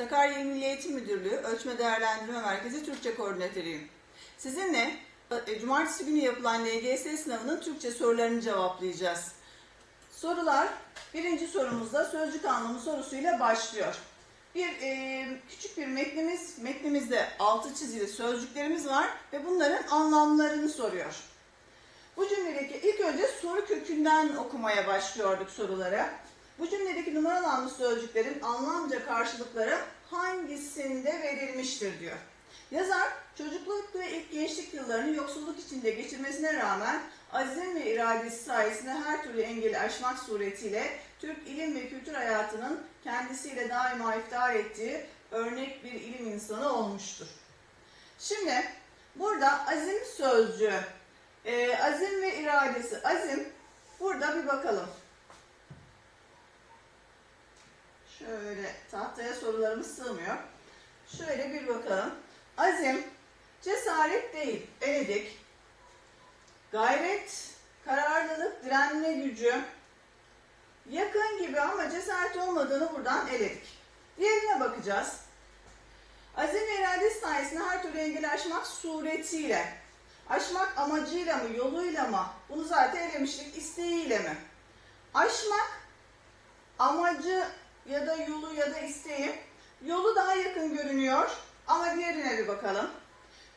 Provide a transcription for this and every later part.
Sakarya İl Milli Eğitim Müdürlüğü Ölçme Değerlendirme Merkezi Türkçe Koordinatörüyüm. Sizinle e, Cumartesi günü yapılan LGS sınavının Türkçe sorularını cevaplayacağız. Sorular birinci sorumuzda sözcük anlamı sorusuyla başlıyor. Bir e, küçük bir metnimiz, metnimizde altı çizili sözcüklerimiz var ve bunların anlamlarını soruyor. Bu cümledeki ilk önce soru kökünden okumaya başlıyorduk soruları. Bu cümledeki numaralanmış sözcüklerin anlamca karşılıkları hangisinde verilmiştir diyor. Yazar çocukluk ve ilk gençlik yıllarını yoksulluk içinde geçirmesine rağmen azim ve iradesi sayesinde her türlü engeli aşmak suretiyle Türk ilim ve kültür hayatının kendisiyle daima iftihar ettiği örnek bir ilim insanı olmuştur. Şimdi burada azim sözcüğü, e, azim ve iradesi. Azim burada bir bakalım. Şöyle tahtaya sorularımız sığmıyor. Şöyle bir bakalım. Azim, cesaret değil, eledik. Gayret, kararlılık, direnme gücü. Yakın gibi ama cesaret olmadığını buradan eledik. Diğerine bakacağız. Azim ve iradesi sayesinde her türlü engeli aşmak suretiyle. Aşmak amacıyla mı, yoluyla mı? Bunu zaten elemiştik. İsteğiyle mi? Aşmak amacı ya da yolu ya da isteği. Yolu daha yakın görünüyor ama diğerine bir bakalım.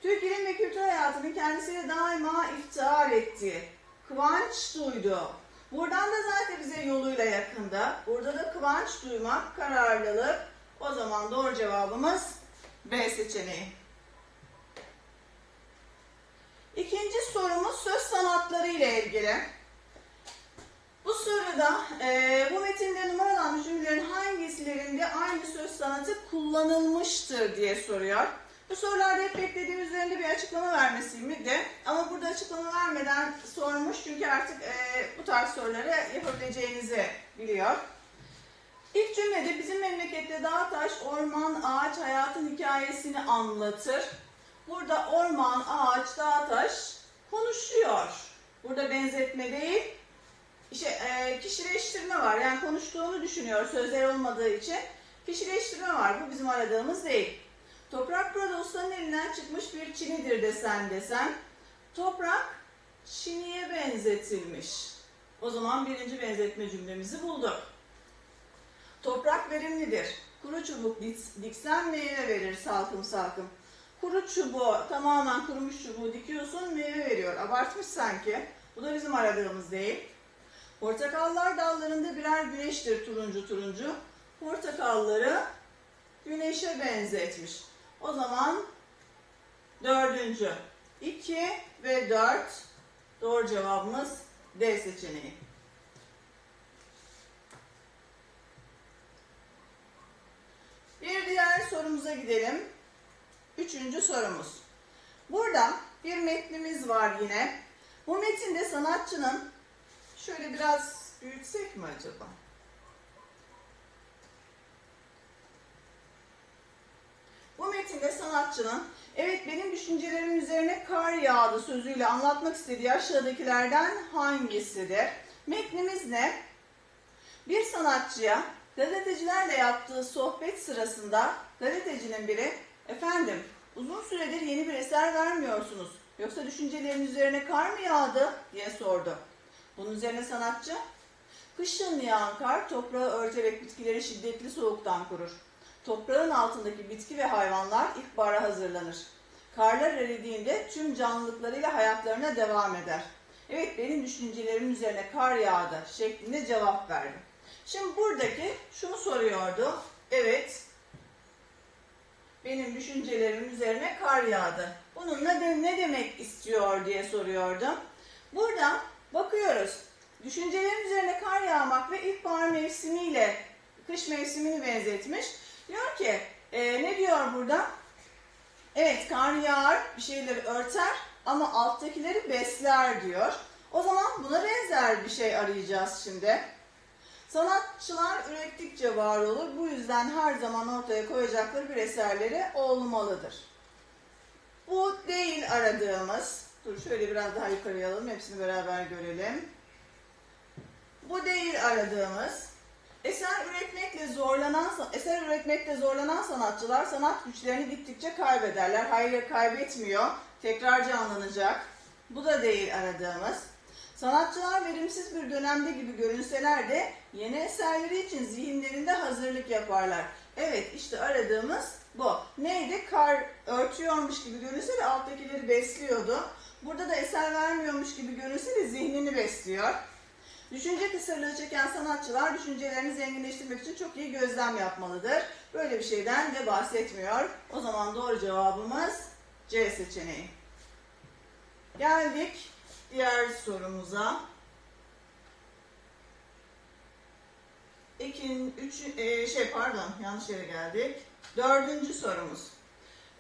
Türk ilim ve kültür hayatının kendisiyle daima iftihar ettiği, kıvanç duyduğu. Buradan da zaten bize yoluyla yakında. Burada da kıvanç duymak, kararlılık. O zaman doğru cevabımız B seçeneği. İkinci sorumuz söz sanatları ile ilgili. Bu soruda e, bu metinde numaralanmış cümlelerin hangisilerinde aynı söz sanatı kullanılmıştır diye soruyor. Bu sorularda hep beklediğimiz üzerinde bir açıklama vermesiydi. Ama burada açıklama vermeden sormuş çünkü artık e, bu tarz soruları yapabileceğinizi biliyor. İlk cümlede bizim memlekette dağ, taş, orman, ağaç hayatın hikayesini anlatır. Burada orman, ağaç, dağ, taş konuşuyor. Burada benzetme değil, işte, e, kişileştirme var. Yani konuştuğunu düşünüyor sözler olmadığı için. Kişileştirme var. Bu bizim aradığımız değil. Toprak burada ustanın elinden çıkmış bir çinidir desen desen. Toprak çiniye benzetilmiş. O zaman birinci benzetme cümlemizi bulduk. Toprak verimlidir. Kuru çubuk diksen meyve verir salkım salkım. Kuru çubuğu, tamamen kurumuş çubuğu dikiyorsun meyve veriyor. Abartmış sanki. Bu da bizim aradığımız değil. Portakallar dallarında birer güneştir turuncu turuncu. Portakalları güneşe benzetmiş. O zaman dördüncü. 2 ve 4 doğru cevabımız D seçeneği. Bir diğer sorumuza gidelim. Üçüncü sorumuz. Burada bir metnimiz var yine. Bu metinde sanatçının şöyle biraz büyütsek mi acaba? Bu metinde sanatçının evet benim düşüncelerimin üzerine kar yağdı sözüyle anlatmak istediği aşağıdakilerden hangisidir? Metnimiz ne? Bir sanatçıya gazetecilerle yaptığı sohbet sırasında gazetecinin biri efendim uzun süredir yeni bir eser vermiyorsunuz yoksa düşüncelerin üzerine kar mı yağdı diye sordu. Bunun üzerine sanatçı kışın yağan kar toprağı örterek bitkileri şiddetli soğuktan korur. Toprağın altındaki bitki ve hayvanlar ilkbahara hazırlanır. Karlar eridiğinde tüm canlılıklarıyla hayatlarına devam eder. Evet benim düşüncelerimin üzerine kar yağdı şeklinde cevap verdi. Şimdi buradaki şunu soruyordu. Evet benim düşüncelerimin üzerine kar yağdı. Bunun ne, ne demek istiyor diye soruyordu. Burada Düşüncelerin üzerine kar yağmak ve ilkbahar mevsimiyle kış mevsimini benzetmiş. Diyor ki e, ne diyor burada? Evet kar yağar bir şeyleri örter ama alttakileri besler diyor. O zaman buna benzer bir şey arayacağız şimdi. Sanatçılar ürettikçe var olur. Bu yüzden her zaman ortaya koyacakları bir eserleri olmalıdır. Bu değil aradığımız. Dur şöyle biraz daha yukarıya alalım. Hepsini beraber görelim. Bu değil aradığımız. Eser üretmekle zorlanan eser üretmekte zorlanan sanatçılar sanat güçlerini gittikçe kaybederler. Hayır kaybetmiyor. Tekrar canlanacak. Bu da değil aradığımız. Sanatçılar verimsiz bir dönemde gibi görünseler de yeni eserleri için zihinlerinde hazırlık yaparlar. Evet işte aradığımız bu. Neydi? Kar örtüyormuş gibi görünse de alttakileri besliyordu. Burada da eser vermiyormuş gibi görünse de zihnini besliyor. Düşünce kısırlığı çeken sanatçılar düşüncelerini zenginleştirmek için çok iyi gözlem yapmalıdır. Böyle bir şeyden de bahsetmiyor. O zaman doğru cevabımız C seçeneği. Geldik diğer sorumuza. İkin, üç, e, şey pardon yanlış yere geldik. Dördüncü sorumuz.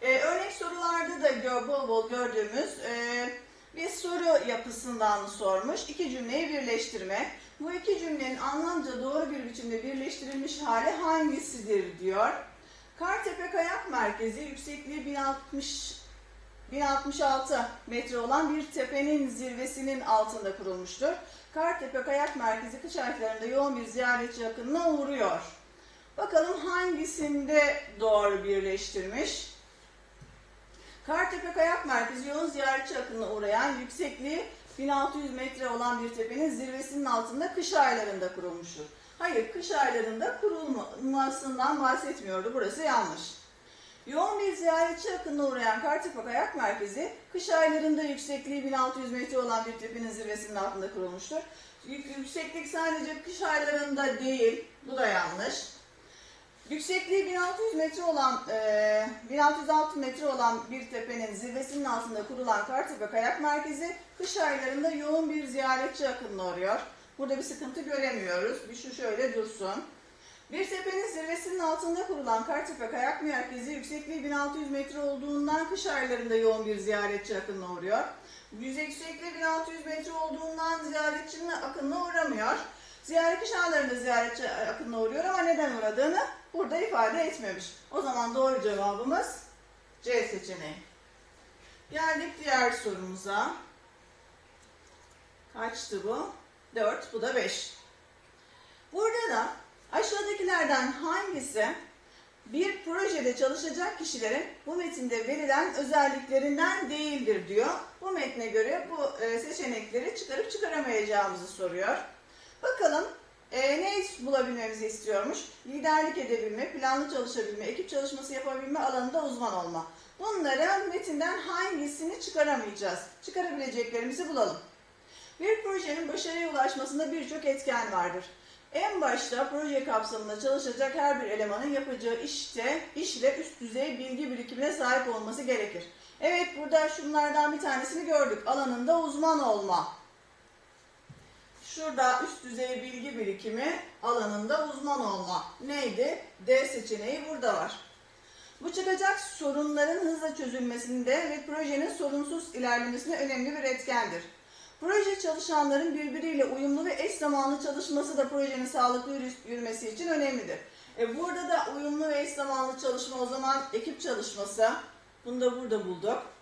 E, örnek sorularda da bol bol gördüğümüz e, yapısından sormuş. İki cümleyi birleştirme. Bu iki cümlenin anlamca doğru bir biçimde birleştirilmiş hali hangisidir diyor. Kartepe Kayak Merkezi yüksekliği 1060 1066 metre olan bir tepenin zirvesinin altında kurulmuştur. Kartepe Kayak Merkezi kış aylarında yoğun bir ziyaretçi akınına uğruyor. Bakalım hangisinde doğru birleştirmiş? Kartepe Kayak Merkezi yoğun ziyaretçi akınına uğrayan yüksekliği 1600 metre olan bir tepenin zirvesinin altında kış aylarında kurulmuştur. Hayır, kış aylarında kurulmasından bahsetmiyordu. Burası yanlış. Yoğun bir ziyaretçi akınına uğrayan Kartepe Kayak Merkezi, kış aylarında yüksekliği 1600 metre olan bir tepenin zirvesinin altında kurulmuştur. Yükseklik sadece kış aylarında değil, bu da yanlış. Yüksekliği 1600 metre olan, e, 1606 metre olan bir tepenin zirvesinin altında kurulan Kartepe Kayak Merkezi, kış aylarında yoğun bir ziyaretçi akınına uğruyor. Burada bir sıkıntı göremiyoruz. Bir şu şöyle dursun. Bir tepenin zirvesinin altında kurulan Kartepe Kayak Merkezi yüksekliği 1600 metre olduğundan kış aylarında yoğun bir ziyaretçi akınına uğruyor. Yüksekliği 1600 metre olduğundan ziyaretçinin akınına uğramıyor. Ziyaret kış aylarında ziyaretçi akınına uğruyor ama neden uğradığını burada ifade etmemiş. O zaman doğru cevabımız C seçeneği. Geldik diğer sorumuza. Kaçtı bu? 4, bu da 5. Burada da aşağıdakilerden hangisi bir projede çalışacak kişilerin bu metinde verilen özelliklerinden değildir diyor. Bu metne göre bu e, seçenekleri çıkarıp çıkaramayacağımızı soruyor. Bakalım e, ne bulabilmemizi istiyormuş? Liderlik edebilme, planlı çalışabilme, ekip çalışması yapabilme alanında uzman olma. Bunları metinden hangisini çıkaramayacağız? Çıkarabileceklerimizi bulalım. Bir projenin başarıya ulaşmasında birçok etken vardır. En başta proje kapsamında çalışacak her bir elemanın yapacağı işte, işle üst düzey bilgi birikimine sahip olması gerekir. Evet burada şunlardan bir tanesini gördük. Alanında uzman olma. Şurada üst düzey bilgi birikimi alanında uzman olma. Neydi? D seçeneği burada var. Bu çıkacak sorunların hızla çözülmesinde ve projenin sorunsuz ilerlemesine önemli bir etkendir. Proje çalışanların birbiriyle uyumlu ve eş zamanlı çalışması da projenin sağlıklı yürümesi için önemlidir. E burada da uyumlu ve eş zamanlı çalışma o zaman ekip çalışması. Bunu da burada bulduk.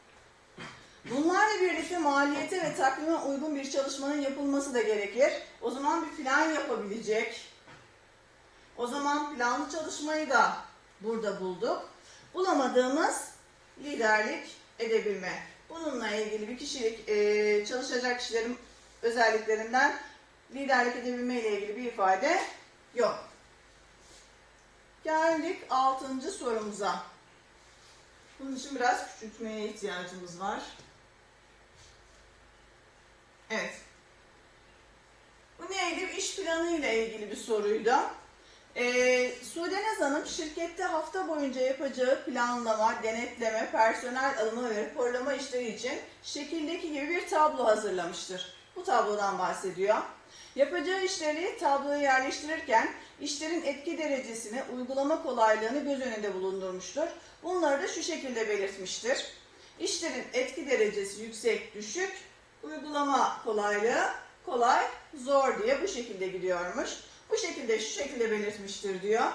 Bunlarla birlikte maliyete ve takvime uygun bir çalışmanın yapılması da gerekir. O zaman bir plan yapabilecek. O zaman planlı çalışmayı da burada bulduk. Bulamadığımız liderlik edebilme. Bununla ilgili bir kişilik e, çalışacak kişilerin özelliklerinden liderlik edebilme ile ilgili bir ifade yok. Geldik altıncı sorumuza. Bunun için biraz küçültmeye ihtiyacımız var. Evet. Bu neydi? İş planı ile ilgili bir soruydu. Ee, Sude Hanım şirkette hafta boyunca yapacağı planlama, denetleme, personel alımı ve raporlama işleri için şekildeki gibi bir tablo hazırlamıştır. Bu tablodan bahsediyor. Yapacağı işleri tabloya yerleştirirken işlerin etki derecesini, uygulama kolaylığını göz önünde bulundurmuştur. Bunları da şu şekilde belirtmiştir. İşlerin etki derecesi yüksek, düşük, uygulama kolaylığı kolay, zor diye bu şekilde gidiyormuş. Bu şekilde şu şekilde belirtmiştir diyor.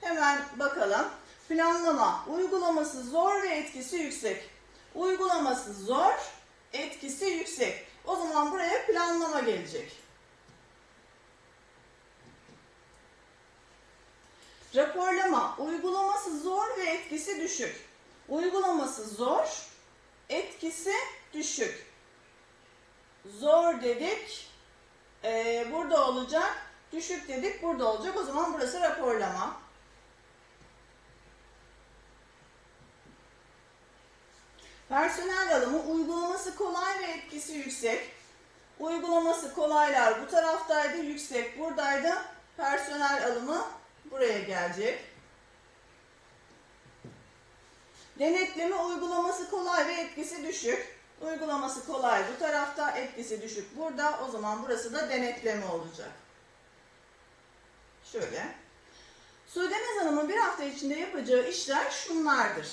Hemen bakalım. Planlama, uygulaması zor ve etkisi yüksek. Uygulaması zor, etkisi yüksek. O zaman buraya planlama gelecek. Raporlama, uygulaması zor ve etkisi düşük. Uygulaması zor, etkisi düşük. Zor dedik, ee, burada olacak. Düşük dedik, burada olacak. O zaman burası raporlama. Personel alımı uygulaması kolay ve etkisi yüksek. Uygulaması kolaylar bu taraftaydı, yüksek buradaydı. Personel alımı buraya gelecek. Denetleme uygulaması kolay ve etkisi düşük. Uygulaması kolay bu tarafta, etkisi düşük burada. O zaman burası da denetleme olacak. Şöyle. Sudenaz Hanım'ın bir hafta içinde yapacağı işler şunlardır.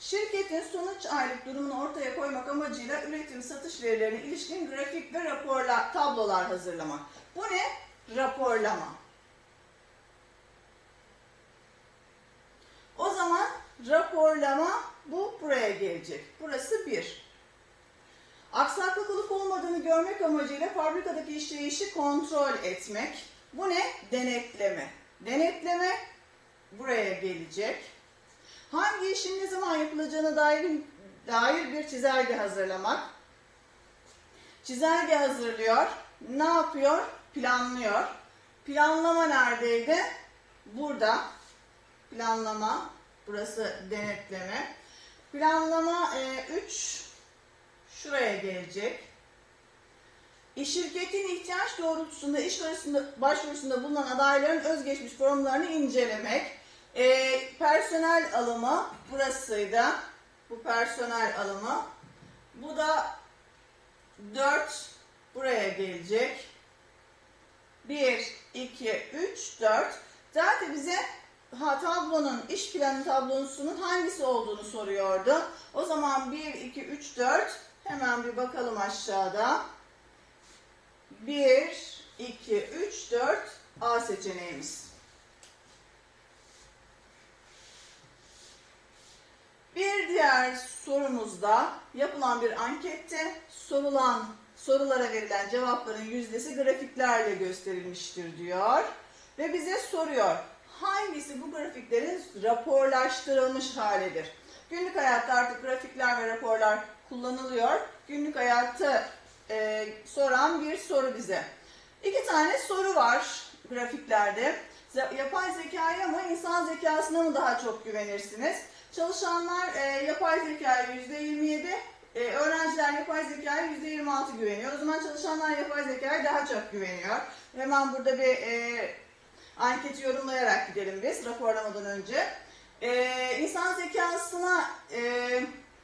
Şirketin sonuç aylık durumunu ortaya koymak amacıyla üretim satış verilerine ilişkin grafik ve raporlar, tablolar hazırlamak. Bu ne? Raporlama. O zaman raporlama bu buraya gelecek. Burası bir. Aksaklık olup olmadığını görmek amacıyla fabrikadaki işleyişi kontrol etmek. Bu ne? Denetleme. Denetleme buraya gelecek. Hangi işin ne zaman yapılacağına dair, dair bir çizelge hazırlamak. Çizelge hazırlıyor. Ne yapıyor? Planlıyor. Planlama neredeydi? Burada. Planlama. Burası denetleme. Planlama 3 e, şuraya gelecek. İş şirketin ihtiyaç doğrultusunda iş başvurusunda bulunan adayların özgeçmiş formlarını incelemek. E, personel alımı burasıydı. Bu personel alımı. Bu da 4 buraya gelecek. 1, 2, 3, 4. Zaten bize ha, tablonun, iş planı tablosunun hangisi olduğunu soruyordu. O zaman 1, 2, 3, 4 hemen bir bakalım aşağıda. 1, 2, 3, 4 A seçeneğimiz. Bir diğer sorumuzda yapılan bir ankette sorulan sorulara verilen cevapların yüzdesi grafiklerle gösterilmiştir diyor. Ve bize soruyor hangisi bu grafiklerin raporlaştırılmış halidir? Günlük hayatta artık grafikler ve raporlar kullanılıyor. Günlük hayatı e, soran bir soru bize. İki tane soru var grafiklerde. Yapay zekaya mı, insan zekasına mı daha çok güvenirsiniz? Çalışanlar e, yapay zekaya %27, e, öğrenciler yapay zekaya %26 güveniyor. O zaman çalışanlar yapay zekaya daha çok güveniyor. Hemen burada bir e, anketi yorumlayarak gidelim biz raporlamadan önce. E, insan zekasına e,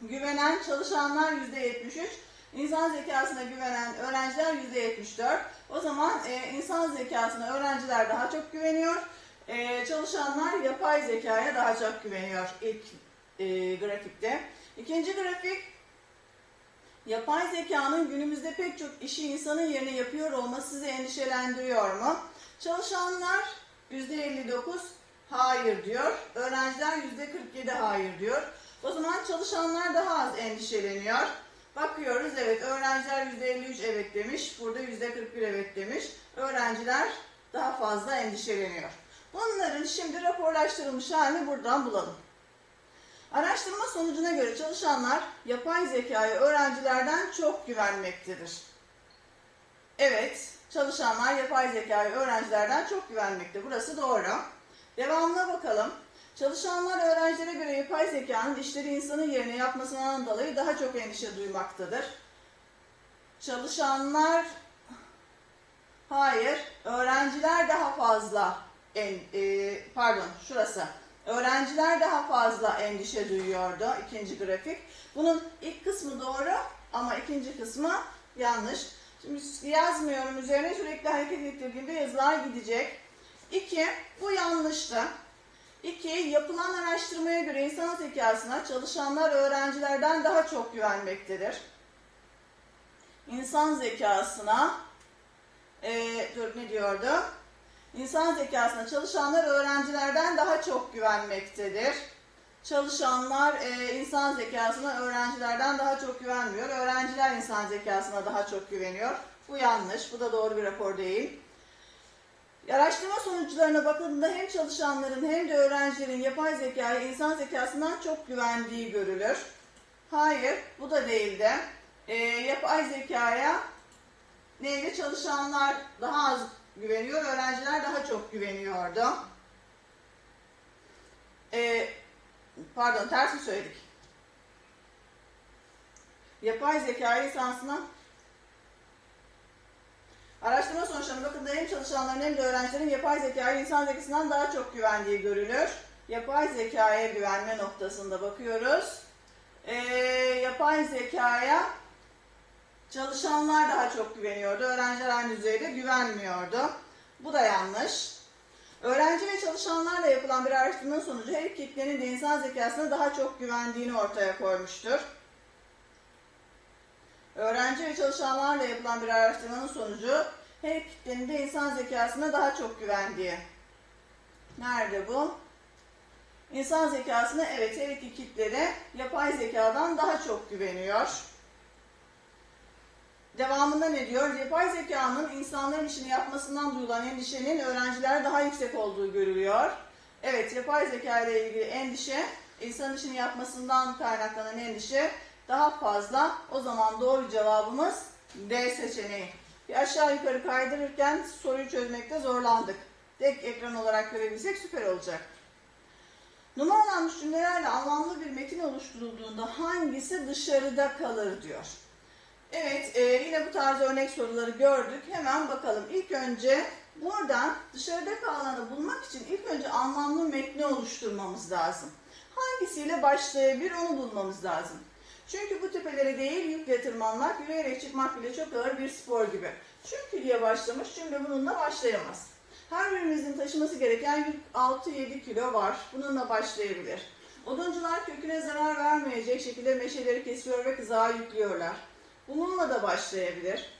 güvenen çalışanlar %73, insan zekasına güvenen öğrenciler %74. O zaman e, insan zekasına öğrenciler daha çok güveniyor. Ee, çalışanlar yapay zekaya daha çok güveniyor ilk e, grafikte. İkinci grafik, yapay zekanın günümüzde pek çok işi insanın yerine yapıyor olması sizi endişelendiriyor mu? Çalışanlar %59 hayır diyor, öğrenciler %47 hayır diyor. O zaman çalışanlar daha az endişeleniyor. Bakıyoruz evet öğrenciler %53 evet demiş, burada %41 evet demiş. Öğrenciler daha fazla endişeleniyor. Bunların şimdi raporlaştırılmış halini buradan bulalım. Araştırma sonucuna göre çalışanlar yapay zekaya öğrencilerden çok güvenmektedir. Evet, çalışanlar yapay zekaya öğrencilerden çok güvenmekte. Burası doğru. Devamına bakalım. Çalışanlar öğrencilere göre yapay zekanın işleri insanın yerine yapmasından dolayı daha çok endişe duymaktadır. Çalışanlar hayır, öğrenciler daha fazla en, e, pardon şurası. Öğrenciler daha fazla endişe duyuyordu ikinci grafik. Bunun ilk kısmı doğru ama ikinci kısmı yanlış. Şimdi yazmıyorum üzerine sürekli hareket ettirdiğimde yazılar gidecek. İki, bu yanlıştı. İki, yapılan araştırmaya göre insan zekasına çalışanlar öğrencilerden daha çok güvenmektedir. İnsan zekasına, e, dur ne diyordu? İnsan zekasına çalışanlar öğrencilerden daha çok güvenmektedir. Çalışanlar e, insan zekasına öğrencilerden daha çok güvenmiyor. Öğrenciler insan zekasına daha çok güveniyor. Bu yanlış. Bu da doğru bir rapor değil. Araştırma sonuçlarına bakıldığında hem çalışanların hem de öğrencilerin yapay zekaya insan zekasından çok güvendiği görülür. Hayır, bu da değildi. Ee, yapay zekaya neydi? Çalışanlar daha az güveniyor, öğrenciler daha çok güveniyordu. Ee, pardon, ters mi söyledik? Yapay zeka lisansına Araştırma sonuçlarına bakın hem çalışanların hem de öğrencilerin yapay zekaya insan zekasından daha çok güvendiği görülür. Yapay zekaya güvenme noktasında bakıyoruz. Ee, yapay zekaya çalışanlar daha çok güveniyordu. Öğrenciler aynı düzeyde güvenmiyordu. Bu da yanlış. Öğrenci ve çalışanlarla yapılan bir araştırma sonucu her iki kitlenin de insan zekasına daha çok güvendiğini ortaya koymuştur. Öğrenci ve çalışanlarla yapılan bir araştırmanın sonucu her kitlenin de insan zekasına daha çok güvendiği. Nerede bu? İnsan zekasına evet her iki kitlede yapay zekadan daha çok güveniyor. Devamında ne diyor? Yapay zekanın insanların işini yapmasından duyulan endişenin öğrenciler daha yüksek olduğu görülüyor. Evet, yapay zeka ile ilgili endişe, insan işini yapmasından kaynaklanan endişe daha fazla. O zaman doğru cevabımız D seçeneği. Bir aşağı yukarı kaydırırken soruyu çözmekte zorlandık. Tek ekran olarak görebilsek süper olacak. Numaralanmış cümlelerle anlamlı bir metin oluşturulduğunda hangisi dışarıda kalır diyor. Evet, e, yine bu tarz örnek soruları gördük. Hemen bakalım. İlk önce buradan dışarıda kalanı bulmak için ilk önce anlamlı metni oluşturmamız lazım. Hangisiyle başlayabilir onu bulmamız lazım. Çünkü bu tepelere değil yükle tırmanmak, yürüyerek çıkmak bile çok ağır bir spor gibi. Çünkü diye başlamış cümle bununla başlayamaz. Her birimizin taşıması gereken yük 6-7 kilo var. Bununla başlayabilir. Oduncular köküne zarar vermeyecek şekilde meşeleri kesiyor ve kızağa yüklüyorlar. Bununla da başlayabilir.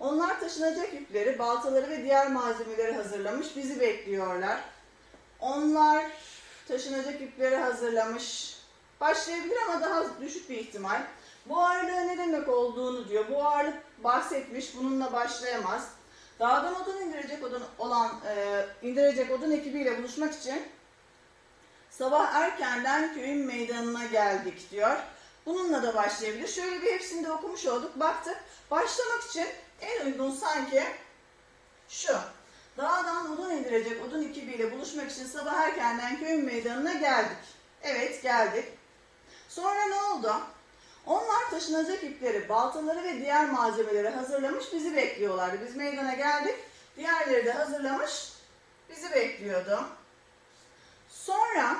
Onlar taşınacak yükleri, baltaları ve diğer malzemeleri hazırlamış, bizi bekliyorlar. Onlar taşınacak yükleri hazırlamış. Başlayabilir ama daha düşük bir ihtimal. Bu ağırlığı ne demek olduğunu diyor. Bu ağırlık bahsetmiş, bununla başlayamaz. Dağdan odun indirecek odun olan, e, indirecek odun ekibiyle buluşmak için sabah erkenden köyün meydanına geldik diyor. Bununla da başlayabilir. Şöyle bir hepsini de okumuş olduk. Baktık. Başlamak için en uygun sanki şu. Dağdan odun indirecek odun ekibiyle buluşmak için sabah erkenden köyün meydanına geldik. Evet geldik. Sonra ne oldu? Onlar taşınacak ipleri, baltaları ve diğer malzemeleri hazırlamış bizi bekliyorlardı. Biz meydana geldik. Diğerleri de hazırlamış bizi bekliyordu. Sonra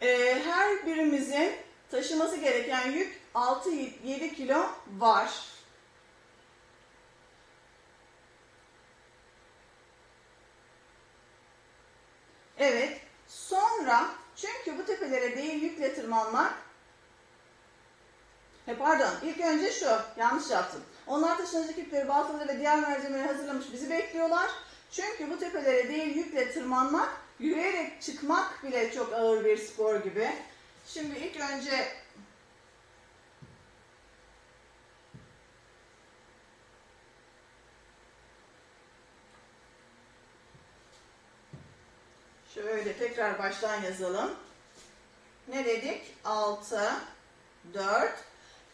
e, her birimizin taşıması gereken yük 6-7 kilo var. Evet. Sonra çünkü bu tepelere değil yükle tırmanmak He pardon, ilk önce şu, yanlış yaptım. Onlar taşınacak ipleri, baltaları ve diğer malzemeleri hazırlamış bizi bekliyorlar. Çünkü bu tepelere değil yükle tırmanmak, yürüyerek çıkmak bile çok ağır bir spor gibi. Şimdi ilk önce Şöyle tekrar baştan yazalım. Ne dedik? 6, 4,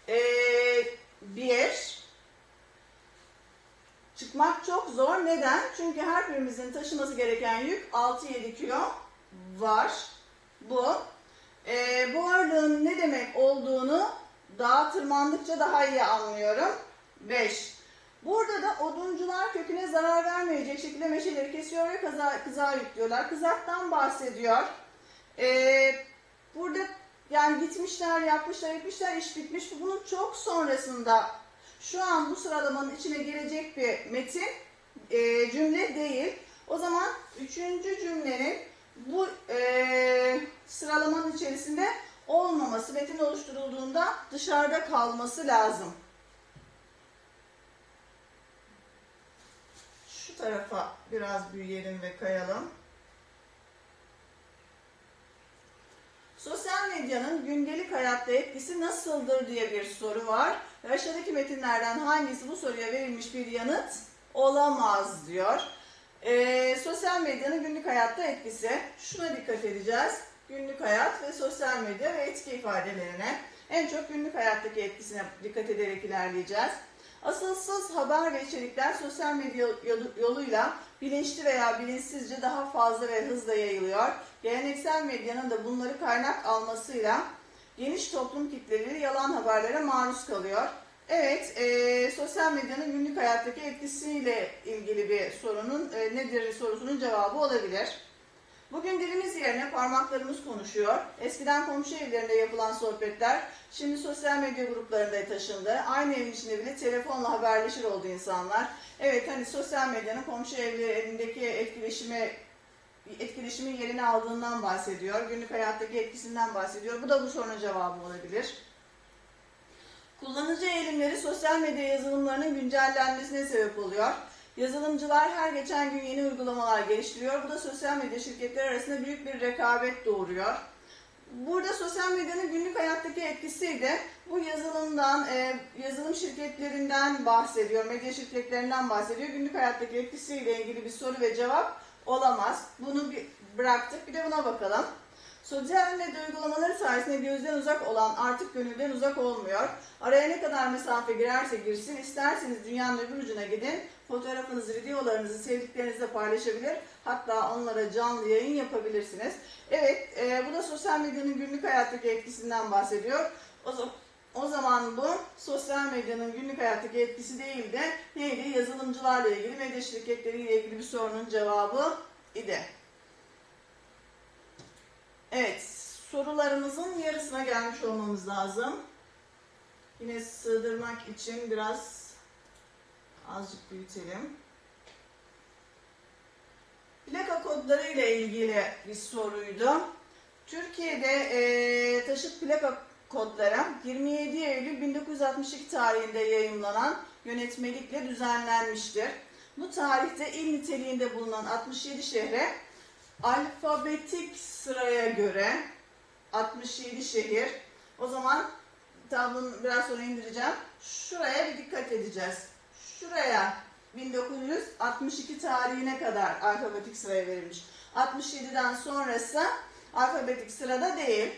ee, 1. Çıkmak çok zor. Neden? Çünkü her birimizin taşıması gereken yük 6-7 kilo var. Bu. Ee, bu ağırlığın ne demek olduğunu daha tırmandıkça daha iyi anlıyorum. 5. Burada da oduncular köküne zarar vermeyecek şekilde meşeleri kesiyor ve kıza, kızağa yüklüyorlar. Kızaktan bahsediyor. Ee, burada yani gitmişler, yapmışlar, etmişler, iş bitmiş. Bunun çok sonrasında şu an bu sıralamanın içine gelecek bir metin e, cümle değil. O zaman üçüncü cümlenin bu e, sıralamanın içerisinde olmaması, metin oluşturulduğunda dışarıda kalması lazım. Şu tarafa biraz büyüyelim ve kayalım. Sosyal medyanın gündelik hayatta etkisi nasıldır diye bir soru var. Ve aşağıdaki metinlerden hangisi bu soruya verilmiş bir yanıt olamaz diyor. Ee, sosyal medyanın günlük hayatta etkisi. Şuna dikkat edeceğiz. Günlük hayat ve sosyal medya ve etki ifadelerine. En çok günlük hayattaki etkisine dikkat ederek ilerleyeceğiz. Asılsız haber ve içerikler sosyal medya yolu- yoluyla bilinçli veya bilinçsizce daha fazla ve hızla yayılıyor. Geleneksel medyanın da bunları kaynak almasıyla geniş toplum kitleleri yalan haberlere maruz kalıyor. Evet, e, sosyal medyanın günlük hayattaki etkisiyle ilgili bir sorunun e, nedir sorusunun cevabı olabilir. Bugün dilimiz yerine parmaklarımız konuşuyor. Eskiden komşu evlerinde yapılan sohbetler şimdi sosyal medya gruplarında taşındı. Aynı evin içinde bile telefonla haberleşir oldu insanlar. Evet hani sosyal medyanın komşu evlerindeki etkileşime etkileşimin yerini aldığından bahsediyor. Günlük hayattaki etkisinden bahsediyor. Bu da bu sorunun cevabı olabilir. Kullanıcı eğilimleri sosyal medya yazılımlarının güncellenmesine sebep oluyor. Yazılımcılar her geçen gün yeni uygulamalar geliştiriyor. Bu da sosyal medya şirketleri arasında büyük bir rekabet doğuruyor. Burada sosyal medyanın günlük hayattaki etkisiydi. Bu yazılımdan, e, yazılım şirketlerinden bahsediyor, medya şirketlerinden bahsediyor. Günlük hayattaki etkisiyle ilgili bir soru ve cevap olamaz. Bunu bir bıraktık. Bir de buna bakalım. Sosyal medya uygulamaları sayesinde gözden uzak olan artık gönülden uzak olmuyor. Araya ne kadar mesafe girerse girsin, isterseniz dünyanın öbür ucuna gidin, fotoğrafınızı, videolarınızı sevdiklerinizle paylaşabilir, hatta onlara canlı yayın yapabilirsiniz. Evet, e, bu da sosyal medyanın günlük hayattaki etkisinden bahsediyor. O zaman o zaman bu sosyal medyanın günlük hayattaki etkisi değil de neydi? Yazılımcılarla ilgili, medya şirketleriyle ilgili bir sorunun cevabı idi. Evet, sorularımızın yarısına gelmiş olmamız lazım. Yine sığdırmak için biraz azıcık büyütelim. Plaka kodları ile ilgili bir soruydu. Türkiye'de eee, taşıt plaka kodları 27 Eylül 1962 tarihinde yayımlanan yönetmelikle düzenlenmiştir. Bu tarihte il niteliğinde bulunan 67 şehre alfabetik sıraya göre 67 şehir. O zaman tablonu biraz sonra indireceğim. Şuraya bir dikkat edeceğiz. Şuraya 1962 tarihine kadar alfabetik sıraya verilmiş. 67'den sonrası alfabetik sırada değil.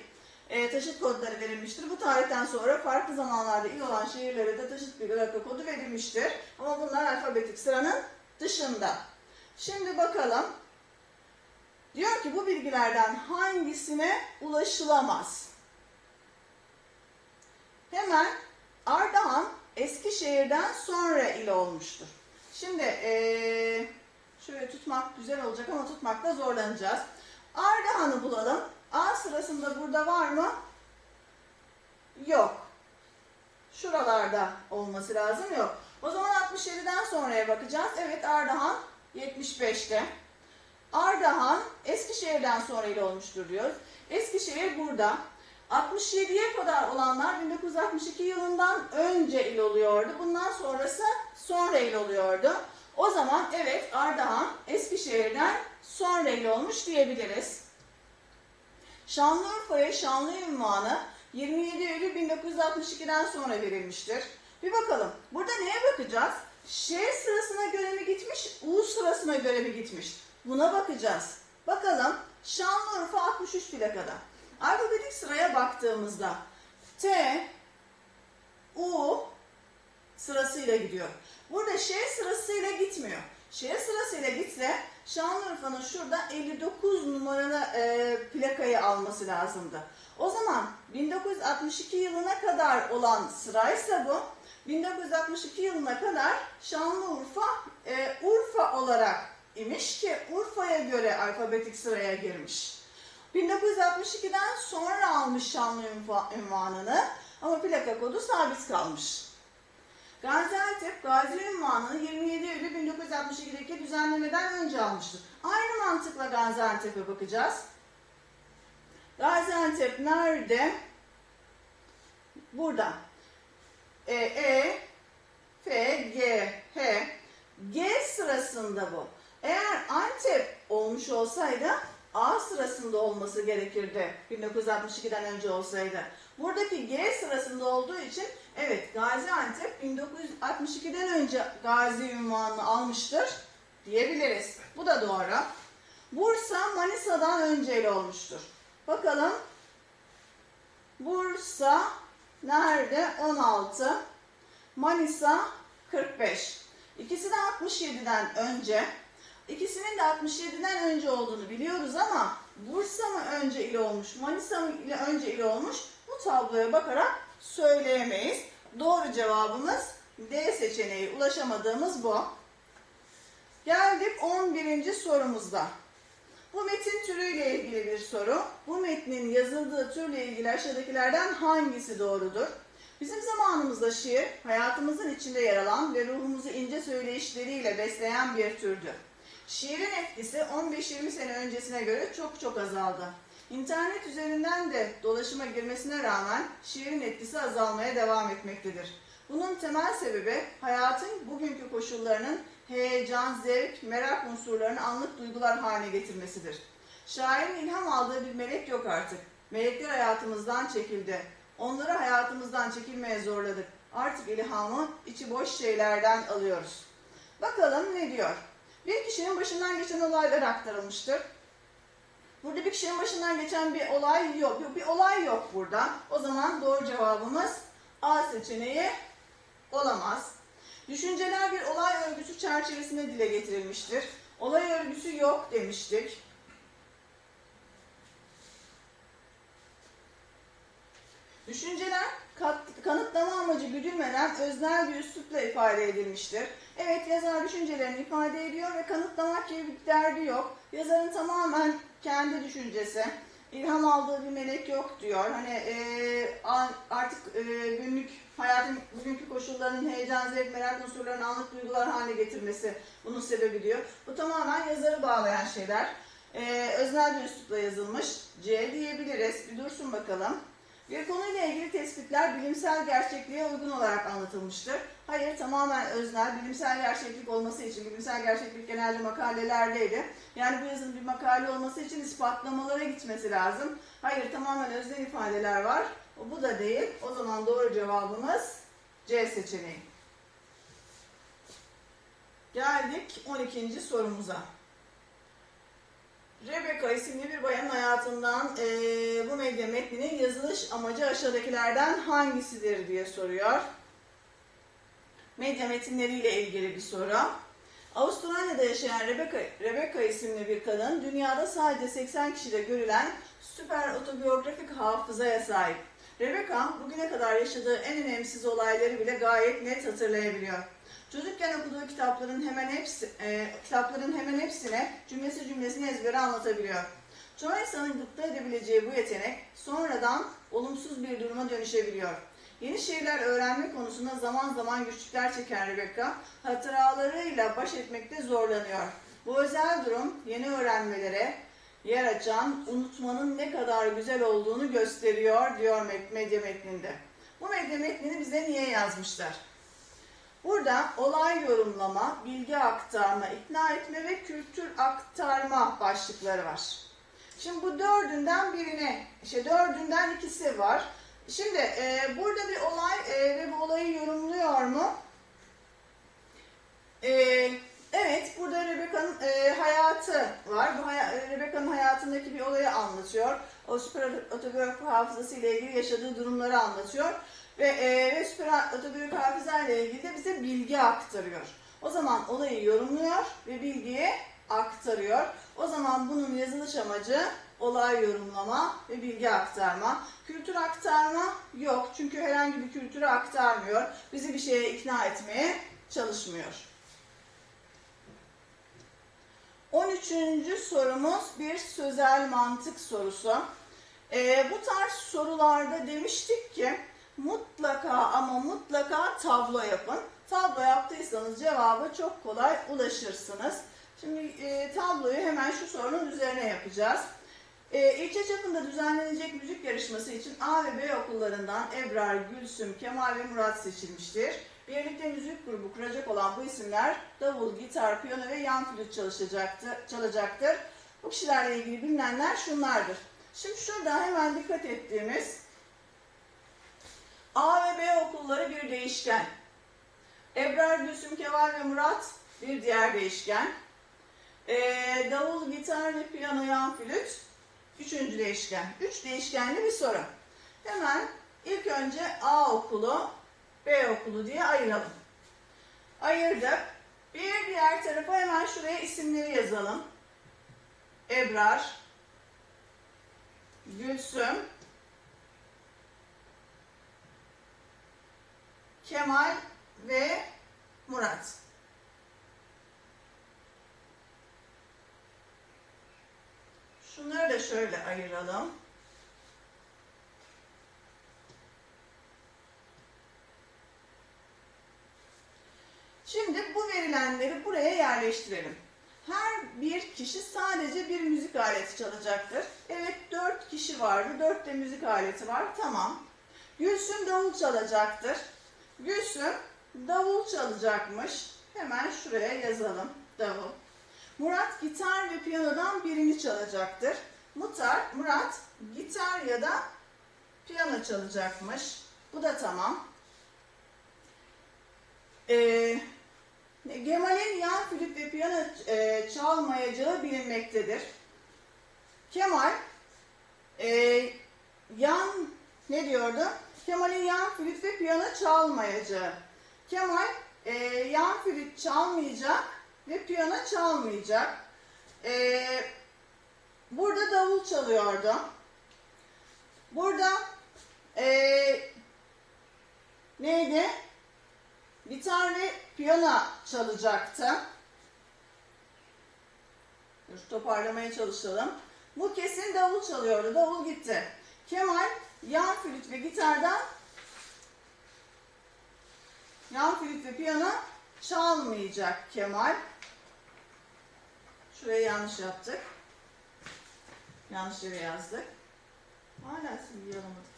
E, taşıt kodları verilmiştir. Bu tarihten sonra farklı zamanlarda il olan şehirlere de taşıt bir plaka kodu verilmiştir. Ama bunlar alfabetik sıranın dışında. Şimdi bakalım. Diyor ki bu bilgilerden hangisine ulaşılamaz? Hemen Ardahan Eskişehir'den sonra il olmuştur. Şimdi eee, şöyle tutmak güzel olacak ama tutmakta zorlanacağız. Ardahan'ı bulalım. A sırasında burada var mı? Yok. Şuralarda olması lazım yok. O zaman 67'den sonraya bakacağız. Evet Ardahan 75'te. Ardahan Eskişehir'den sonra il olmuştur diyoruz. Eskişehir burada. 67'ye kadar olanlar 1962 yılından önce il oluyordu. Bundan sonrası sonra il oluyordu. O zaman evet Ardahan Eskişehir'den sonra il olmuş diyebiliriz. Şanlıurfa'ya Şanlı ünvanı 27 Eylül 1962'den sonra verilmiştir. Bir bakalım. Burada neye bakacağız? Ş sırasına göre mi gitmiş, U sırasına göre mi gitmiş? Buna bakacağız. Bakalım Şanlıurfa 63 plakada. Alfabetik sıraya baktığımızda T, U sırasıyla gidiyor. Burada Ş sırasıyla gitmiyor. Ş sırasıyla gitse Şanlıurfa'nın şurada 59 numaralı e, plakayı alması lazımdı. O zaman 1962 yılına kadar olan sıraysa bu 1962 yılına kadar Şanlıurfa e, Urfa olarak imiş ki Urfa'ya göre alfabetik sıraya girmiş. 1962'den sonra almış Şanlıurfa ünvanını ama plaka kodu sabit kalmış. Gaziantep Gazi ünvanını 27 Eylül 1962'deki düzenlemeden önce almıştır. Aynı mantıkla Gaziantep'e bakacağız. Gaziantep nerede? Burada. E, E, F, G, H. G sırasında bu. Eğer Antep olmuş olsaydı A sırasında olması gerekirdi 1962'den önce olsaydı. Buradaki G sırasında olduğu için evet Gaziantep 1962'den önce Gazi ünvanını almıştır diyebiliriz. Bu da doğru. Bursa Manisa'dan önceyle olmuştur. Bakalım. Bursa nerede? 16. Manisa 45. İkisi de 67'den önce. İkisinin de 67'den önce olduğunu biliyoruz ama Bursa mı önce ile olmuş, Manisa mı ile önce ile olmuş bu tabloya bakarak söyleyemeyiz. Doğru cevabımız D seçeneği. Ulaşamadığımız bu. Geldik 11. sorumuzda. Bu metin türüyle ilgili bir soru. Bu metnin yazıldığı türle ilgili aşağıdakilerden hangisi doğrudur? Bizim zamanımızda şiir, hayatımızın içinde yer alan ve ruhumuzu ince söyleyişleriyle besleyen bir türdü. Şiirin etkisi 15-20 sene öncesine göre çok çok azaldı. İnternet üzerinden de dolaşıma girmesine rağmen şiirin etkisi azalmaya devam etmektedir. Bunun temel sebebi hayatın bugünkü koşullarının heyecan, zevk, merak unsurlarını anlık duygular haline getirmesidir. Şairin ilham aldığı bir melek yok artık. Melekler hayatımızdan çekildi. Onları hayatımızdan çekilmeye zorladık. Artık ilhamı içi boş şeylerden alıyoruz. Bakalım ne diyor? Bir kişinin başından geçen olaylar aktarılmıştır. Burada bir kişinin başından geçen bir olay yok. Bir olay yok burada. O zaman doğru cevabımız A seçeneği olamaz. Düşünceler bir olay örgüsü çerçevesinde dile getirilmiştir. Olay örgüsü yok demiştik. Düşünceler kanıtlama amacı güdülmeden öznel bir üslupla ifade edilmiştir. Evet yazar düşüncelerini ifade ediyor ve kanıtlamak gibi bir derdi yok. Yazarın tamamen kendi düşüncesi. İlham aldığı bir melek yok diyor. Hani e, artık e, günlük hayatın bugünkü koşullarının heyecan, zevk, merak unsurlarını anlık duygular haline getirmesi bunun sebebi diyor. Bu tamamen yazarı bağlayan şeyler. E, öznel bir üslupla yazılmış. C diyebiliriz. Bir dursun bakalım. Bir konuyla ilgili tespitler bilimsel gerçekliğe uygun olarak anlatılmıştır. Hayır, tamamen öznel, bilimsel gerçeklik olması için, bilimsel gerçeklik genelde makalelerdeydi. Yani bu yazının bir makale olması için ispatlamalara gitmesi lazım. Hayır, tamamen öznel ifadeler var. Bu da değil. O zaman doğru cevabımız C seçeneği. Geldik 12. sorumuza. Rebecca isimli bir bayanın hayatından eee, bu medya metninin yazılış amacı aşağıdakilerden hangisidir diye soruyor. Medya metinleriyle ilgili bir soru. Avustralya'da yaşayan Rebecca, Rebecca isimli bir kadın dünyada sadece 80 kişide görülen süper otobiyografik hafızaya sahip. Rebecca bugüne kadar yaşadığı en önemsiz olayları bile gayet net hatırlayabiliyor. Çocukken okuduğu kitapların hemen hepsi, e, kitapların hemen hepsine cümlesi cümlesini ezbere anlatabiliyor. Çoğu insanın gıpta edebileceği bu yetenek sonradan olumsuz bir duruma dönüşebiliyor. Yeni şeyler öğrenme konusunda zaman zaman güçlükler çeken Rebecca, hatıralarıyla baş etmekte zorlanıyor. Bu özel durum yeni öğrenmelere yer açan, unutmanın ne kadar güzel olduğunu gösteriyor diyor med- medya metninde. Bu medya metnini bize niye yazmışlar? Burada olay yorumlama, bilgi aktarma, ikna etme ve kültür aktarma başlıkları var. Şimdi bu dördünden birine, işte dördünden ikisi var. Şimdi e, burada bir olay e, ve bu olayı yorumluyor mu? E, evet, burada Rebecca'nın e, hayatı var. Bu haya, Rebecca'nın hayatındaki bir olayı anlatıyor. O süper otobiyografi hafızası ile ilgili yaşadığı durumları anlatıyor. Ve, e, süper otobiyografi hafıza ile ilgili de bize bilgi aktarıyor. O zaman olayı yorumluyor ve bilgiyi aktarıyor. O zaman bunun yazılış amacı olay yorumlama ve bilgi aktarma. Kültür aktarma yok çünkü herhangi bir kültürü aktarmıyor. Bizi bir şeye ikna etmeye çalışmıyor. 13. sorumuz bir sözel mantık sorusu. Ee, bu tarz sorularda demiştik ki mutlaka ama mutlaka tablo yapın. Tablo yaptıysanız cevaba çok kolay ulaşırsınız. Şimdi e, tabloyu hemen şu sorunun üzerine yapacağız. E, ilçe çapında düzenlenecek müzik yarışması için A ve B okullarından Ebrar, Gülsüm, Kemal ve Murat seçilmiştir. Birlikte müzik grubu kuracak olan bu isimler davul, gitar, piyano ve yan flüt çalışacaktır, çalacaktır. Bu kişilerle ilgili bilinenler şunlardır. Şimdi şurada hemen dikkat ettiğimiz A ve B okulları bir değişken. Ebrar, Gülsüm, Kemal ve Murat bir diğer değişken. Ee, davul, gitar ve piyano, yan flüt üçüncü değişken. Üç değişkenli bir soru. Hemen ilk önce A okulu, B okulu diye ayıralım. Ayırdık. Bir diğer tarafa hemen şuraya isimleri yazalım. Ebrar, Gülsüm, Kemal ve Murat. Şunları da şöyle ayıralım. Şimdi bu verilenleri buraya yerleştirelim. Her bir kişi sadece bir müzik aleti çalacaktır. Evet dört kişi vardı. Dört de müzik aleti var. Tamam. Gülsüm davul çalacaktır. Gülsüm davul çalacakmış. Hemen şuraya yazalım. Davul. Murat gitar ve piyanodan birini çalacaktır. Mutar, Murat gitar ya da piyano çalacakmış. Bu da tamam. Ee, Kemal'in yan flüt ve piyano e, çalmayacağı bilinmektedir. Kemal e, yan ne diyordu? Kemal'in yan flüt ve piyano çalmayacağı. Kemal e, yan flüt çalmayacak ve piyano çalmayacak. E, burada davul çalıyordu. Burada e, neydi? Gitar ve piyano çalacaktı. Dur toparlamaya çalışalım. Bu kesin davul çalıyordu. Davul gitti. Kemal yan flüt ve gitardan yan flüt ve piyano çalmayacak Kemal. Şuraya yanlış yaptık. Yanlış yere yazdık. Hala silgiyi alamadık.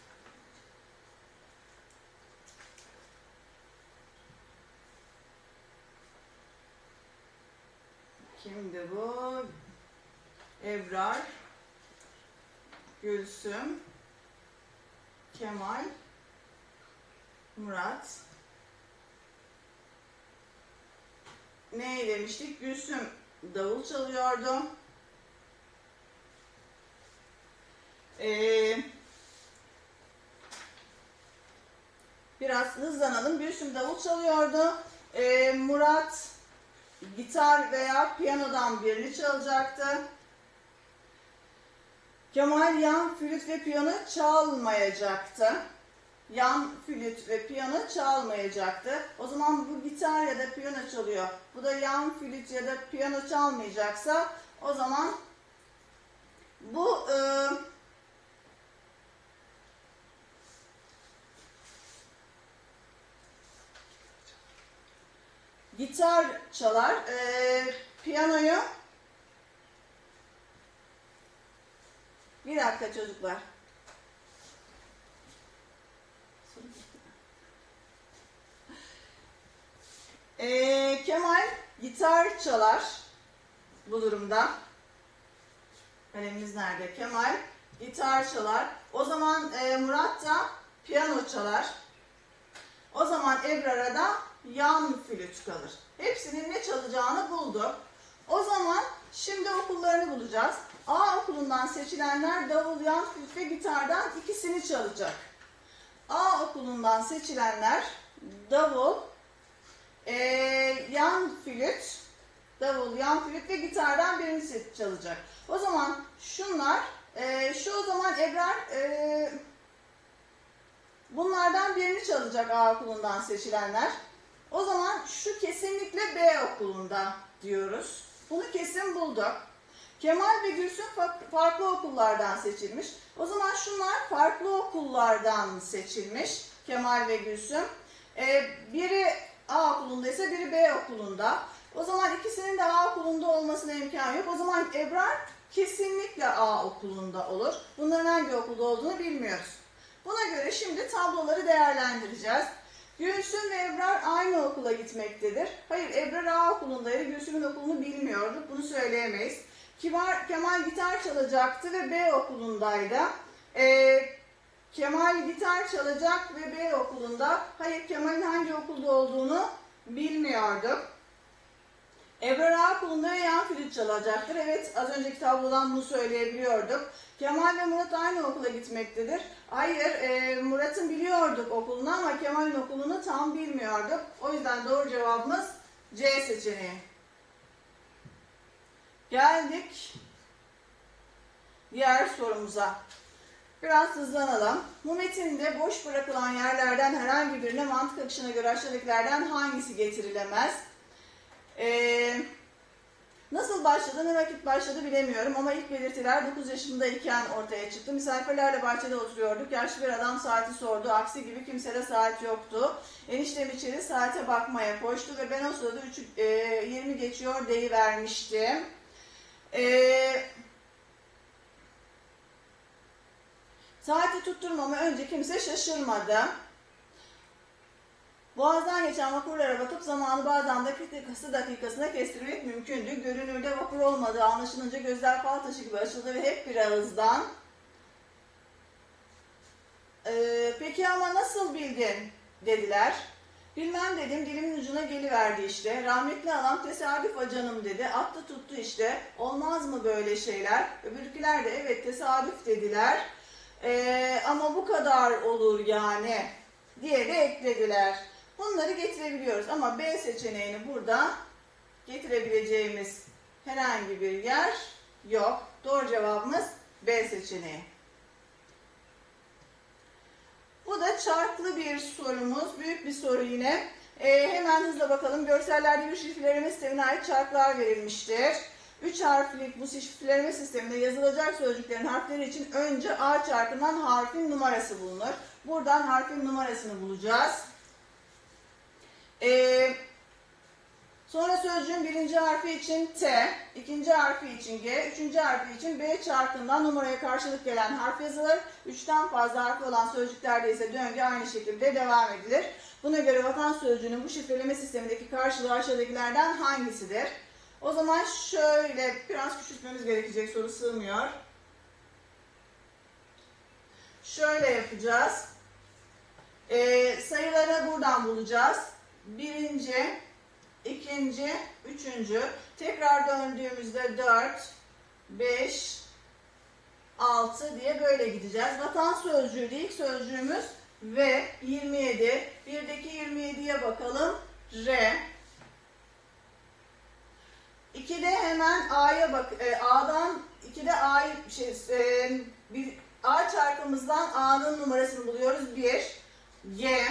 Kimdi bu? Ebrar, Gülsüm, Kemal, Murat. Ne demiştik? Gülsüm davul çalıyordu. Ee, biraz hızlanalım. Gülsüm davul çalıyordu. Ee, Murat gitar veya piyanodan birini çalacaktı. Kemal yan flüt ve piyano çalmayacaktı. Yan flüt ve piyano çalmayacaktı. O zaman bu gitar ya da piyano çalıyor. Bu da yan flüt ya da piyano çalmayacaksa o zaman bu e, gitar çalar. E, piyanoyu bir dakika çocuklar. E, Kemal gitar çalar bu durumda. Kalemimiz nerede? Kemal gitar çalar. O zaman e, Murat da piyano çalar. O zaman Ebrar'a da yan flüt kalır. Hepsinin ne çalacağını buldu. O zaman şimdi okullarını bulacağız. A okulundan seçilenler davul, yan flüt ve gitardan ikisini çalacak. A okulundan seçilenler davul, e, yan flüt, davul, yan flüt ve gitardan birini çalacak. O zaman şunlar, e, şu o zaman Ebrar e, bunlardan birini çalacak A okulundan seçilenler. O zaman şu kesinlikle B okulunda diyoruz. Bunu kesin bulduk. Kemal ve Gülsüm farklı okullardan seçilmiş. O zaman şunlar farklı okullardan seçilmiş. Kemal ve Gülsüm. Ee, biri A okulunda ise biri B okulunda. O zaman ikisinin de A okulunda olmasına imkan yok. O zaman Ebrar kesinlikle A okulunda olur. Bunların hangi okulda olduğunu bilmiyoruz. Buna göre şimdi tabloları değerlendireceğiz. Gülsüm ve Ebrar aynı okula gitmektedir. Hayır Ebrar A okulundaydı. Gülsüm'ün okulunu bilmiyorduk. Bunu söyleyemeyiz. Kibar, Kemal gitar çalacaktı ve B okulundaydı. Ee, Kemal gitar çalacak ve B okulunda. Hayır Kemal'in hangi okulda olduğunu bilmiyorduk. Ebrar A okulunda ve yan flüt çalacaktır. Evet az önceki tablodan bunu söyleyebiliyorduk. Kemal ve Murat aynı okula gitmektedir. Hayır e, Murat'ın biliyorduk okulunu ama Kemal'in okulunu tam bilmiyorduk. O yüzden doğru cevabımız C seçeneği. Geldik diğer sorumuza. Biraz hızlanalım. Bu metinde boş bırakılan yerlerden herhangi birine mantık akışına göre aşağıdakilerden hangisi getirilemez? Ee, nasıl başladı, ne vakit başladı bilemiyorum ama ilk belirtiler 9 yaşındayken ortaya çıktı. Misafirlerle bahçede oturuyorduk. Yaşlı bir adam saati sordu. Aksi gibi kimsede saat yoktu. Eniştem içeri saate bakmaya koştu ve ben o sırada 3, e, 20 geçiyor deyivermiştim. Eee... Saati tutturmama önce kimse şaşırmadı. Boğazdan geçen vapurlara bakıp zamanı bazen dakikası dakikasına kestirmek mümkündü. Görünürde vapur olmadığı anlaşılınca gözler fal taşı gibi açıldı ve hep bir ağızdan ee, peki ama nasıl bildin dediler. Bilmem dedim dilimin ucuna geliverdi işte. Rahmetli anam tesadüf acanım dedi. Attı tuttu işte. Olmaz mı böyle şeyler? Öbürküler de evet tesadüf dediler. Ee, ama bu kadar olur yani diye de eklediler. Bunları getirebiliyoruz ama B seçeneğini burada getirebileceğimiz herhangi bir yer yok. Doğru cevabımız B seçeneği. Bu da çarklı bir sorumuz. Büyük bir soru yine. Ee, hemen hızla bakalım. Görsellerde bir şifreleme sistemine ait çarklar verilmiştir. 3 harflik bu şifreleme sisteminde yazılacak sözcüklerin harfleri için önce A çarkından harfin numarası bulunur. Buradan harfin numarasını bulacağız. Ee, sonra sözcüğün birinci harfi için T, ikinci harfi için G, üçüncü harfi için B çarkından numaraya karşılık gelen harf yazılır. Üçten fazla harfi olan sözcüklerde ise döngü aynı şekilde devam edilir. Buna göre vatan sözcüğünün bu şifreleme sistemindeki karşılığı aşağıdakilerden hangisidir? O zaman şöyle biraz küçültmemiz gerekecek soru sığmıyor. Şöyle yapacağız. Ee, sayıları buradan bulacağız. Birinci, ikinci, üçüncü. Tekrar döndüğümüzde 4, 5, 6 diye böyle gideceğiz. Vatan sözcüğü ilk sözcüğümüz ve 27. Birdeki 27'ye bakalım. R. 2'de hemen A'ya bak e, A'dan 2'de A'yı şey e, bir A çarkımızdan A'nın numarasını buluyoruz. 1 Y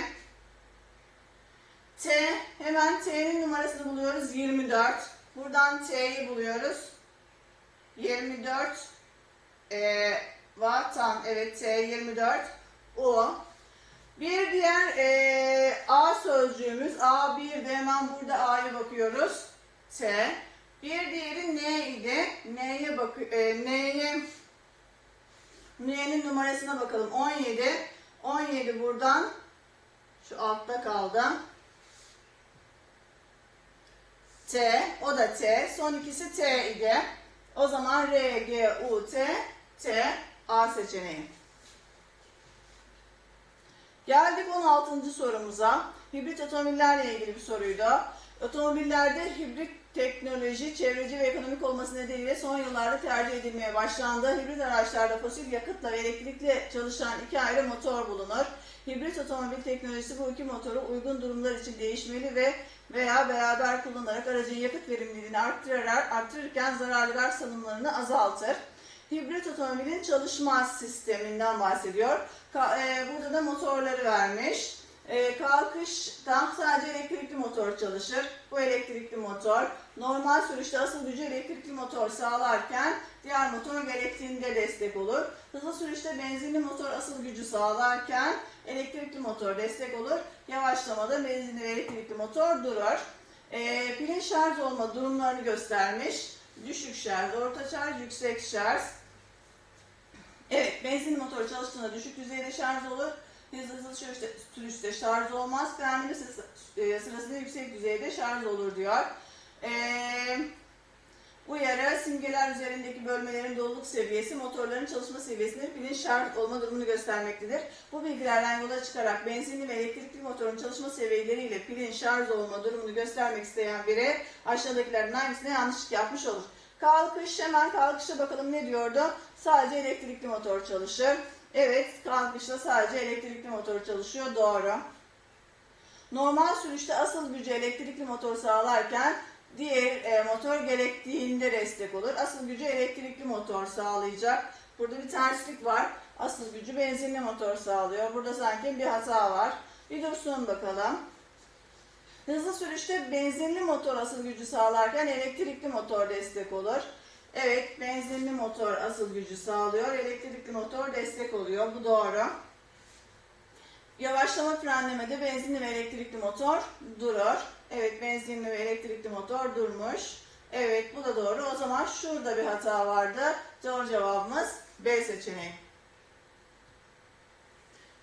T hemen T'nin numarasını buluyoruz. 24. Buradan T'yi buluyoruz. 24 e, vatan evet T 24 U bir diğer e, A sözcüğümüz A1'de hemen burada A'ya bakıyoruz. T bir diğeri N idi. N'ye bak e, N'ye N'nin numarasına bakalım. 17. 17 buradan şu altta kaldı. T, o da T. Son ikisi T idi. O zaman R, G, U, T, T, A seçeneği. Geldik 16. sorumuza. Hibrit otomobillerle ilgili bir soruydu. Otomobillerde hibrit teknoloji, çevreci ve ekonomik olması nedeniyle son yıllarda tercih edilmeye başlandı. Hibrit araçlarda fosil yakıtla ve elektrikli çalışan iki ayrı motor bulunur. Hibrit otomobil teknolojisi bu iki motoru uygun durumlar için değişmeli ve veya beraber kullanarak aracın yakıt verimliliğini arttırarak, arttırırken zararlı gaz salımlarını azaltır. Hibrit otomobilin çalışma sisteminden bahsediyor. E, burada da motorları vermiş. E, kalkışta sadece elektrikli motor çalışır. Bu elektrikli motor. Normal sürüşte asıl gücü elektrikli motor sağlarken diğer motor gerektiğinde destek olur. Hızlı sürüşte benzinli motor asıl gücü sağlarken elektrikli motor destek olur. Yavaşlamada benzinli ve elektrikli motor durur. E, pilin şarj olma durumlarını göstermiş. Düşük şarj, orta şarj, yüksek şarj. Evet, benzinli motor çalıştığında düşük düzeyde şarj olur. Hızlı sürüşte, sürüşte şarj olmaz. Frenleme e, sırasında yüksek düzeyde şarj olur diyor. Ee, Uyarı, simgeler üzerindeki bölmelerin doluluk seviyesi, motorların çalışma seviyesinde pilin şarj olma durumunu göstermektedir. Bu bilgilerden yola çıkarak benzinli ve elektrikli motorun çalışma seviyeleriyle pilin şarj olma durumunu göstermek isteyen biri aşağıdakilerden hangisine yanlışlık yapmış olur? Kalkış, hemen kalkışa bakalım ne diyordu? Sadece elektrikli motor çalışır. Evet, kalkışta sadece elektrikli motor çalışıyor. Doğru. Normal sürüşte asıl gücü elektrikli motor sağlarken diğer e, motor gerektiğinde destek olur. Asıl gücü elektrikli motor sağlayacak. Burada bir terslik var. Asıl gücü benzinli motor sağlıyor. Burada sanki bir hata var. Bir dursun bakalım. Hızlı sürüşte benzinli motor asıl gücü sağlarken elektrikli motor destek olur. Evet, benzinli motor asıl gücü sağlıyor. Elektrikli motor destek oluyor. Bu doğru. Yavaşlama frenlemede benzinli ve elektrikli motor durur. Evet, benzinli ve elektrikli motor durmuş. Evet, bu da doğru. O zaman şurada bir hata vardı. Doğru cevabımız B seçeneği.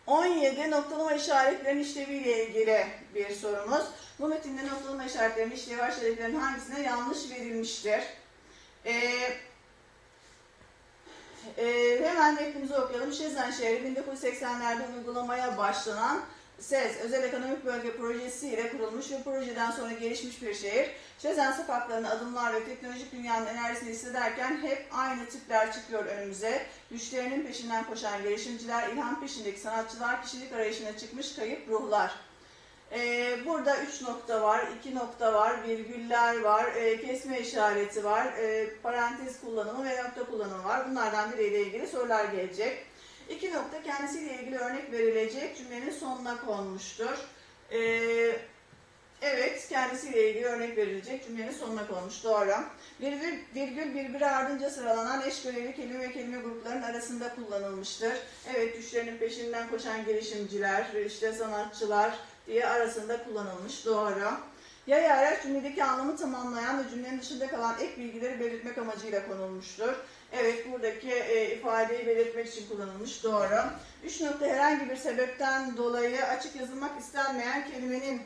17 noktalama işaretlerin işleviyle ilgili bir sorumuz. Bu metinde noktalama işaretlerinin işlevi aşağıdakilerin hangisine yanlış verilmiştir? Ee, e, hemen metnimizi okuyalım. Şezen şehri 1980'lerde uygulamaya başlanan SEZ, Özel Ekonomik Bölge Projesi ile kurulmuş ve projeden sonra gelişmiş bir şehir. Şezen sokaklarını adımlar ve teknolojik dünyanın enerjisini hissederken hep aynı tipler çıkıyor önümüze. Güçlerinin peşinden koşan girişimciler, ilham peşindeki sanatçılar, kişilik arayışına çıkmış kayıp ruhlar. Ee, burada 3 nokta var, 2 nokta var, virgüller var, e, kesme işareti var, e, parantez kullanımı ve nokta kullanımı var. Bunlardan biriyle ilgili sorular gelecek. İki nokta kendisiyle ilgili örnek verilecek cümlenin sonuna konmuştur. Ee, evet, kendisiyle ilgili örnek verilecek cümlenin sonuna konmuş. Doğru. Virgül, virgül birbiri ardınca sıralanan eş görevli kelime ve kelime gruplarının arasında kullanılmıştır. Evet, güçlerinin peşinden koşan girişimciler, işte sanatçılar diye arasında kullanılmış. Doğru. Yay araç cümledeki anlamı tamamlayan ve cümlenin dışında kalan ek bilgileri belirtmek amacıyla konulmuştur. Evet, buradaki e, ifadeyi belirtmek için kullanılmış. Doğru. Üç nokta herhangi bir sebepten dolayı açık yazılmak istenmeyen kelimenin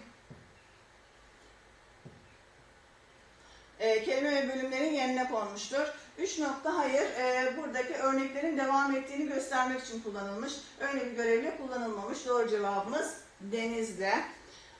e, kelime ve bölümlerin yerine konmuştur. Üç nokta hayır, e, buradaki örneklerin devam ettiğini göstermek için kullanılmış. Öyle bir görevle kullanılmamış. Doğru cevabımız denizde.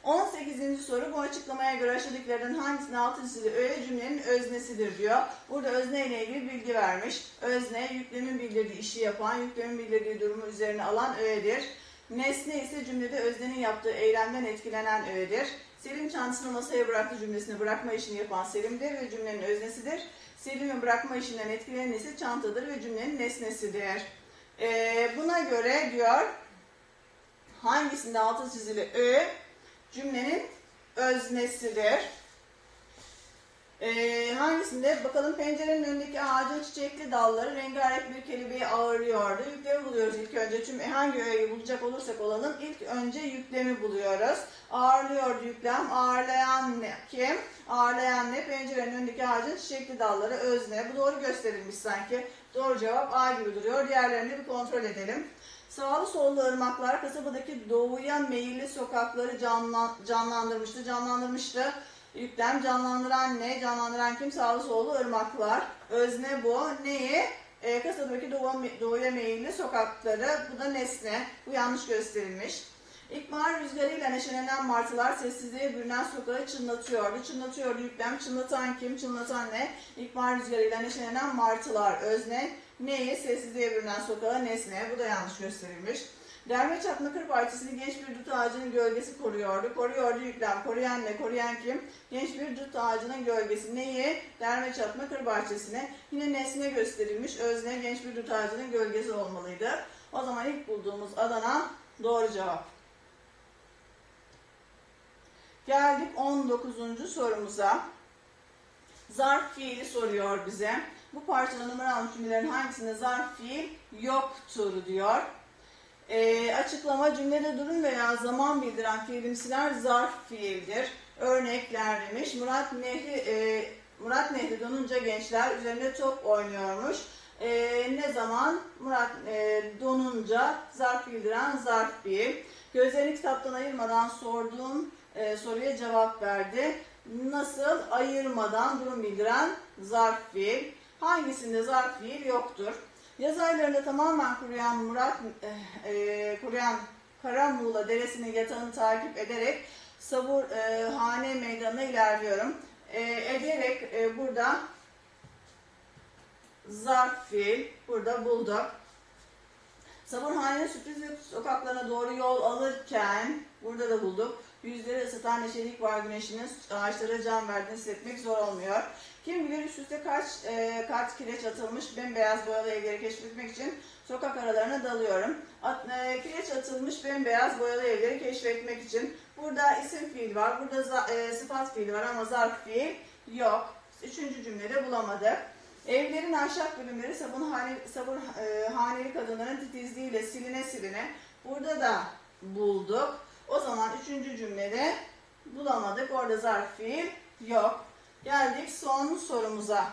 18. soru bu açıklamaya göre aşağıdakilerden hangisinin altı çizili öğe cümlenin öznesidir diyor. Burada özne ile ilgili bilgi vermiş. Özne yüklemin bildirdiği işi yapan, yüklemin bildirdiği durumu üzerine alan öğedir. Nesne ise cümlede öznenin yaptığı eylemden etkilenen öğedir. Selim çantasını masaya bıraktı cümlesini bırakma işini yapan Selim'dir ve cümlenin öznesidir. Selim'in bırakma işinden etkilenen ise çantadır ve cümlenin nesnesidir. Ee, buna göre diyor hangisinde altı çizili öğe cümlenin öznesidir. Ee, hangisinde? Bakalım pencerenin önündeki ağacın çiçekli dalları rengarenk bir kelebeği ağırlıyordu. Yüklemi buluyoruz ilk önce. Tüm hangi öğeyi bulacak olursak olalım ilk önce yüklemi buluyoruz. Ağırlıyor yüklem. Ağırlayan ne? Kim? Ağırlayan ne? Pencerenin önündeki ağacın çiçekli dalları özne. Bu doğru gösterilmiş sanki. Doğru cevap A gibi duruyor. Diğerlerini bir kontrol edelim. Sağlı sollu ırmaklar kasabadaki doğuya meyilli sokakları canlan, canlandırmıştı. Canlandırmıştı. Yüklem canlandıran ne? Canlandıran kim? Sağlı sollu ırmaklar. Özne bu. Neyi? Ee, kasabadaki doğu, doğuya meyilli sokakları. Bu da nesne. Bu yanlış gösterilmiş. İlkbahar rüzgarıyla neşelenen martılar sessizliğe bürünen sokağı çınlatıyordu. Çınlatıyordu yüklem. Çınlatan kim? Çınlatan ne? İlkbahar rüzgarıyla neşelenen martılar. Özne. Neyi? Sessizliğe bürünen sokağı nesne. Bu da yanlış gösterilmiş. Derme çatma kır parçasını genç bir dut ağacının gölgesi koruyordu. Koruyordu yüklem. Koruyan ne? Koruyan kim? Genç bir dut ağacının gölgesi. Neyi? Derme çatma kır parçasını. Yine nesne gösterilmiş. Özne genç bir dut ağacının gölgesi olmalıydı. O zaman ilk bulduğumuz Adana doğru cevap. Geldik 19. sorumuza. Zarf fiili soruyor bize. Bu parçada numaralı cümlelerin hangisinde zarf fiil yoktur diyor. E, açıklama cümlede durum veya zaman bildiren fiilimsiler zarf fiildir. Örnekler demiş. Murat Nehri, e, Murat Nehri donunca gençler üzerinde top oynuyormuş. E, ne zaman? Murat e, donunca zarf bildiren zarf fiil. Gözlerini kitaptan ayırmadan sorduğum e, soruya cevap verdi. nasıl ayırmadan durum bildiren zarf fiil. Hangisinde zarf fiil yoktur? Yaz aylarında tamamen kuruyan Murat e, kuruyan Karamuğla Deresi'nin yatağını takip ederek Savur e, Hane Meydanı'na ilerliyorum. E, ederek e, burada zarf fiil burada bulduk. Sabunhane'nin sürpriz sokaklarına doğru yol alırken burada da bulduk. Yüzleri ısıtan neşelik var güneşinin ağaçlara can verdiğini hissetmek zor olmuyor. Kim bilir üst üste kaç e, kat kireç atılmış bembeyaz boyalı evleri keşfetmek için sokak aralarına dalıyorum. At, e, kireç atılmış bembeyaz boyalı evleri keşfetmek için. Burada isim fiil var, burada za, e, sıfat fiil var ama zarf fiil yok. Üçüncü cümlede bulamadık. Evlerin ahşap bölümleri sabunhane, sabun, e, kadınların titizliğiyle siline siline. Burada da bulduk. O zaman üçüncü cümlede bulamadık. Orada zarf fiil yok. Geldik son sorumuza.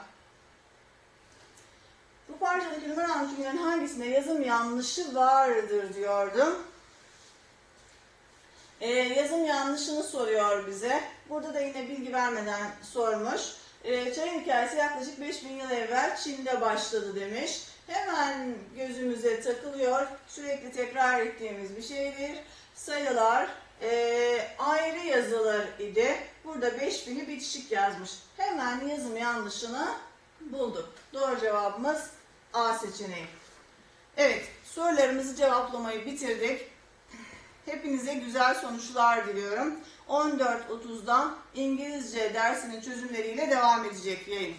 Bu parçadaki numaralı cümlelerin hangisinde yazım yanlışı vardır diyordum. Ee, yazım yanlışını soruyor bize. Burada da yine bilgi vermeden sormuş. Ee, çayın hikayesi yaklaşık 5000 yıl evvel Çin'de başladı demiş. Hemen gözümüze takılıyor. Sürekli tekrar ettiğimiz bir şeydir. Sayılar e, ayrı yazılır idi. Burada 5000'i bitişik yazmış. Hemen yazım yanlışını bulduk. Doğru cevabımız A seçeneği. Evet, sorularımızı cevaplamayı bitirdik. Hepinize güzel sonuçlar diliyorum. 14.30'dan İngilizce dersinin çözümleriyle devam edecek yayın.